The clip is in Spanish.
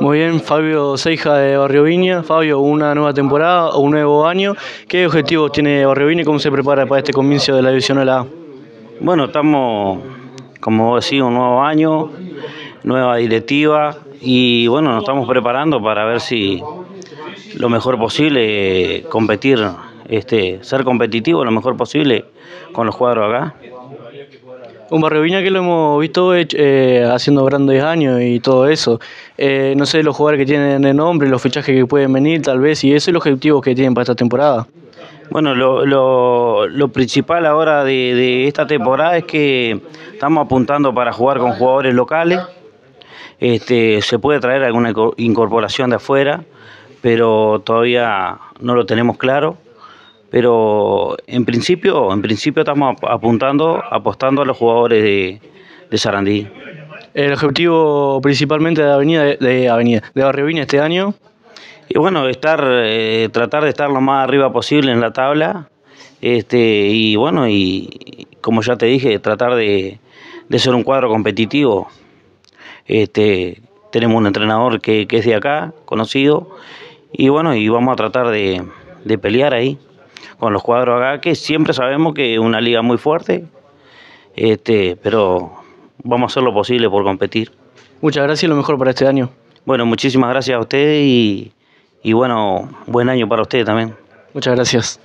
Muy bien, Fabio Seija de Barrio Viña. Fabio, una nueva temporada o un nuevo año. ¿Qué objetivos tiene Barrio Viña y cómo se prepara para este comienzo de la División A? Bueno, estamos, como vos decís, un nuevo año, nueva directiva y bueno, nos estamos preparando para ver si lo mejor posible competir, este, ser competitivo lo mejor posible con los cuadros acá. Un Barrio Viña que lo hemos visto eh, haciendo grandes años y todo eso. Eh, no sé los jugadores que tienen el nombre, los fichajes que pueden venir tal vez y eso es el objetivo que tienen para esta temporada. Bueno, lo principal ahora de, de, esta temporada es que estamos apuntando para jugar con jugadores locales. Este, se puede traer alguna incorporación de afuera, pero todavía no lo tenemos claro. Pero en principio, en principio estamos apuntando, apostando a los jugadores de, de Sarandí. El objetivo principalmente de Avenida de, Avenida de Barrio este año. Y bueno, estar, eh, tratar de estar lo más arriba posible en la tabla. Este, y bueno, y como ya te dije, tratar de, de ser un cuadro competitivo. Este, tenemos un entrenador que, que, es de acá, conocido, y bueno, y vamos a tratar de, de pelear ahí con los cuadros acá, que siempre sabemos que es una liga muy fuerte, este, pero vamos a hacer lo posible por competir. Muchas gracias y lo mejor para este año. Bueno, muchísimas gracias a ustedes y, y bueno, buen año para ustedes también. Muchas gracias.